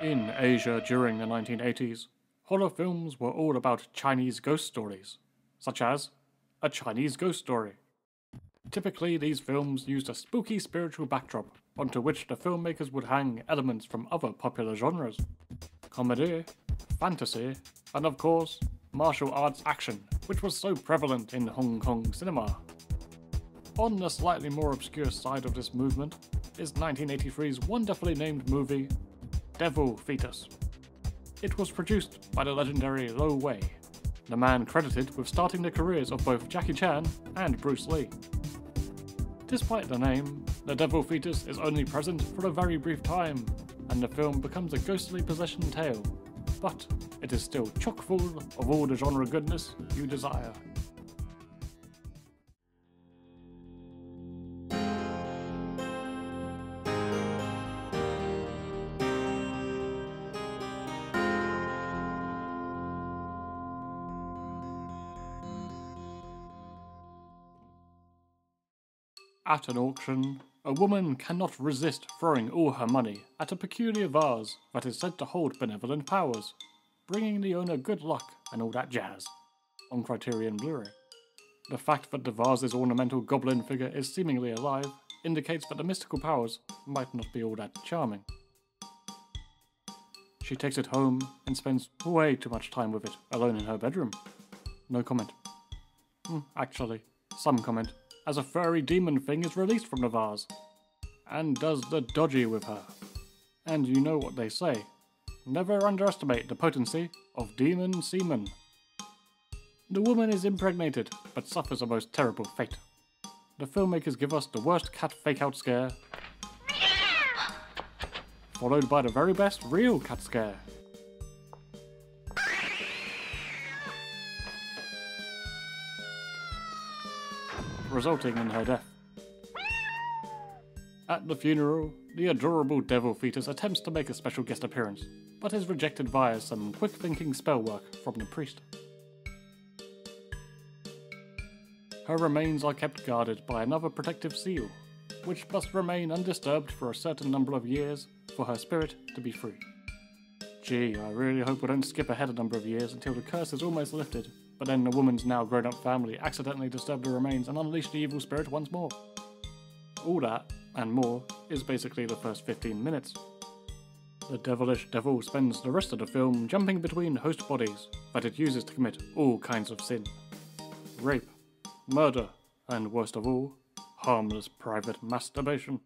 In Asia during the 1980s, horror films were all about Chinese ghost stories, such as A Chinese Ghost Story. Typically, these films used a spooky spiritual backdrop onto which the filmmakers would hang elements from other popular genres comedy, fantasy, and of course, martial arts action, which was so prevalent in Hong Kong cinema. On the slightly more obscure side of this movement is 1983's wonderfully named movie Devil Fetus. It was produced by the legendary Lo Wei, the man credited with starting the careers of both Jackie Chan and Bruce Lee. Despite the name, the devil fetus is only present for a very brief time, and the film becomes a ghostly possession tale. But it is still chock full of all the genre goodness you desire. At an auction, a woman cannot resist throwing all her money at a peculiar vase that is said to hold benevolent powers, bringing the owner good luck and all that jazz. On Criterion Blu ray. The fact that the vase's ornamental goblin figure is seemingly alive indicates that the mystical powers might not be all that charming. She takes it home and spends way too much time with it alone in her bedroom. No comment. Hmm, actually, some comment as a furry demon thing is released from the vase and does the dodgy with her. And you know what they say never underestimate the potency of demon semen. The woman is impregnated, but suffers a most terrible fate. The filmmakers give us the worst cat fake out scare, followed by the very best real cat scare. Resulting in her death. At the funeral, the adorable devil fetus attempts to make a special guest appearance, but is rejected via some quick thinking spell work from the priest. Her remains are kept guarded by another protective seal, which must remain undisturbed for a certain number of years for her spirit to be free. Gee, I really hope we don't skip ahead a number of years until the curse is almost lifted but then the woman's now grown up family accidentally disturbed the remains and unleashed the evil spirit once more. All that, and more, is basically the first 15 minutes. The devilish devil spends the rest of the film jumping between host bodies that it uses to commit all kinds of sin rape, murder, and worst of all, harmless private masturbation.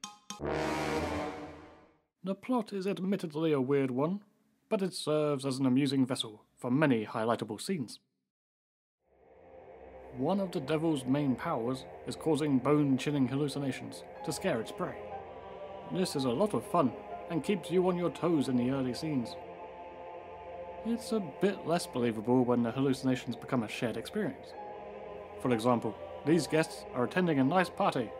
The plot is admittedly a weird one, but it serves as an amusing vessel for many highlightable scenes. One of the devil's main powers is causing bone chilling hallucinations to scare its prey. This is a lot of fun and keeps you on your toes in the early scenes. It's a bit less believable when the hallucinations become a shared experience. For example, these guests are attending a nice party.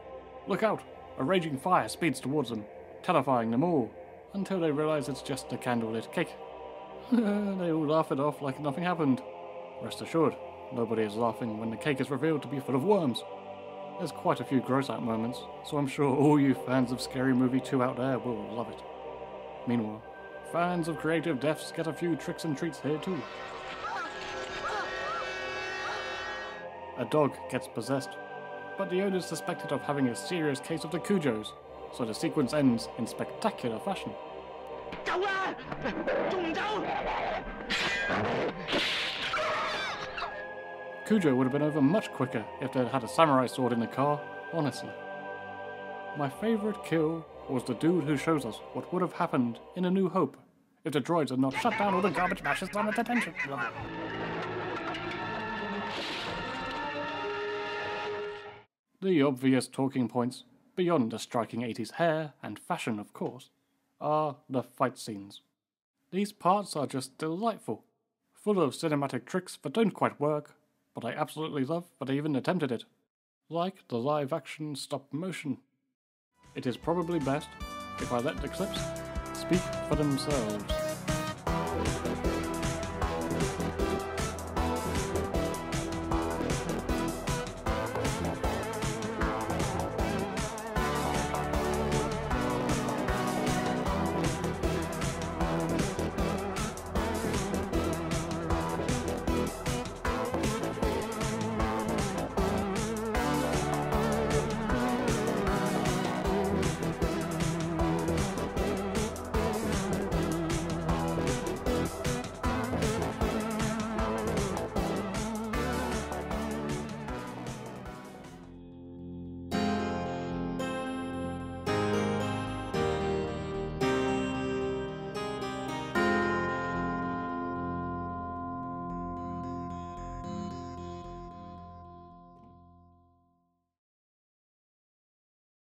Look out! A raging fire speeds towards them, terrifying them all, until they realize it's just a candlelit cake. they all laugh it off like nothing happened. Rest assured, Nobody is laughing when the cake is revealed to be full of worms. There's quite a few gross out moments, so I'm sure all you fans of Scary Movie 2 out there will love it. Meanwhile, fans of creative deaths get a few tricks and treats here too. A dog gets possessed, but the owner is suspected of having a serious case of the Cujos, so the sequence ends in spectacular fashion. Cujo would have been over much quicker if they'd had a samurai sword in the car, honestly. My favourite kill was the dude who shows us what would have happened in A New Hope if the droids had not shut down all the garbage mashes on its attention. The obvious talking points, beyond the striking 80s hair and fashion, of course, are the fight scenes. These parts are just delightful, full of cinematic tricks that don't quite work, but I absolutely love that I even attempted it. Like the live action stop motion. It is probably best if I let the clips speak for themselves.